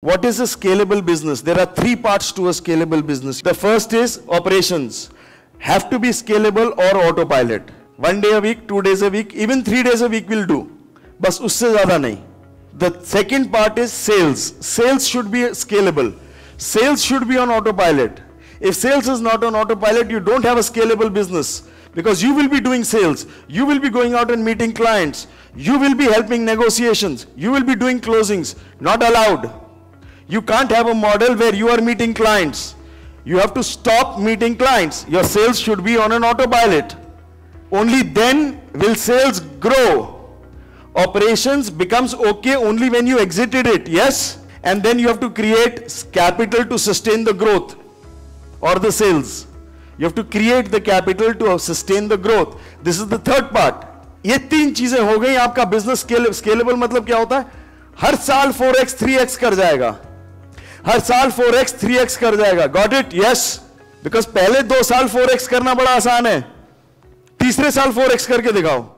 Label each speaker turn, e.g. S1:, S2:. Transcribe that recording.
S1: What is a scalable business? There are three parts to a scalable business. The first is operations. Have to be scalable or autopilot. One day a week, two days a week, even three days a week will do. बस उससे ज्यादा नहीं. The second part is sales. Sales should be scalable. Sales should be on autopilot. If sales is not on autopilot, you don't have a scalable business because you will be doing sales. You will be going out and meeting clients. You will be helping negotiations. You will be doing closings. Not allowed. You can't have a model where you are meeting clients. You have to stop meeting clients. Your sales should be on an autopilot. Only then will sales grow. Operations becomes okay only when you exited it, yes? And then you have to create capital to sustain the growth or the sales. You have to create the capital to sustain the growth. This is the third part. ये तीन चीजें हो गई आपका business scalable मतलब क्या होता है हर साल 4x 3x कर जाएगा हर साल 4x 3x कर जाएगा। गॉट इट यस बिकॉज़ पहले दो साल फोर एक्स करना बड़ा आसान है। तीसरे साल फोर एक्स करके दिखाओ।